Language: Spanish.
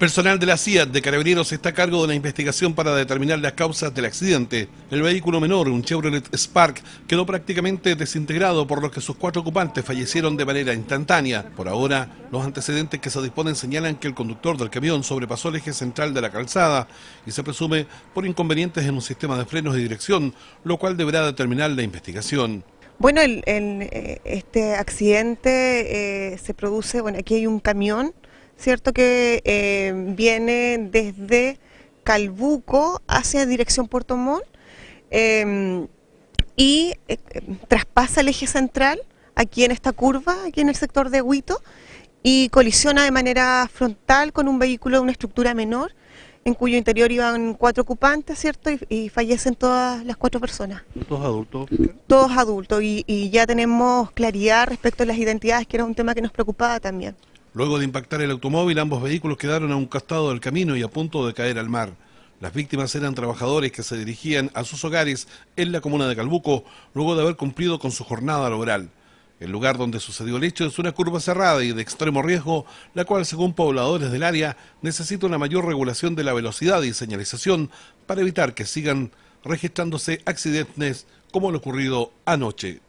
Personal de la CIA de Carabineros está a cargo de la investigación para determinar las causas del accidente. El vehículo menor, un Chevrolet Spark, quedó prácticamente desintegrado por lo que sus cuatro ocupantes fallecieron de manera instantánea. Por ahora, los antecedentes que se disponen señalan que el conductor del camión sobrepasó el eje central de la calzada y se presume por inconvenientes en un sistema de frenos de dirección, lo cual deberá determinar la investigación. Bueno, el, eh, este accidente eh, se produce, bueno, aquí hay un camión ¿cierto? Que eh, viene desde Calbuco hacia dirección Puerto Montt em, y eh, traspasa el eje central aquí en esta curva, aquí en el sector de Huito, y colisiona de manera frontal con un vehículo de una estructura menor, en cuyo interior iban cuatro ocupantes, ¿cierto? Y, fallecen todas las cuatro personas. ¿Todos adultos? Todos adultos, y, y ya tenemos claridad respecto a las identidades, que era un tema que nos preocupaba también. Luego de impactar el automóvil, ambos vehículos quedaron a un costado del camino y a punto de caer al mar. Las víctimas eran trabajadores que se dirigían a sus hogares en la comuna de Calbuco luego de haber cumplido con su jornada laboral. El lugar donde sucedió el hecho es una curva cerrada y de extremo riesgo, la cual, según pobladores del área, necesita una mayor regulación de la velocidad y señalización para evitar que sigan registrándose accidentes como lo ocurrido anoche.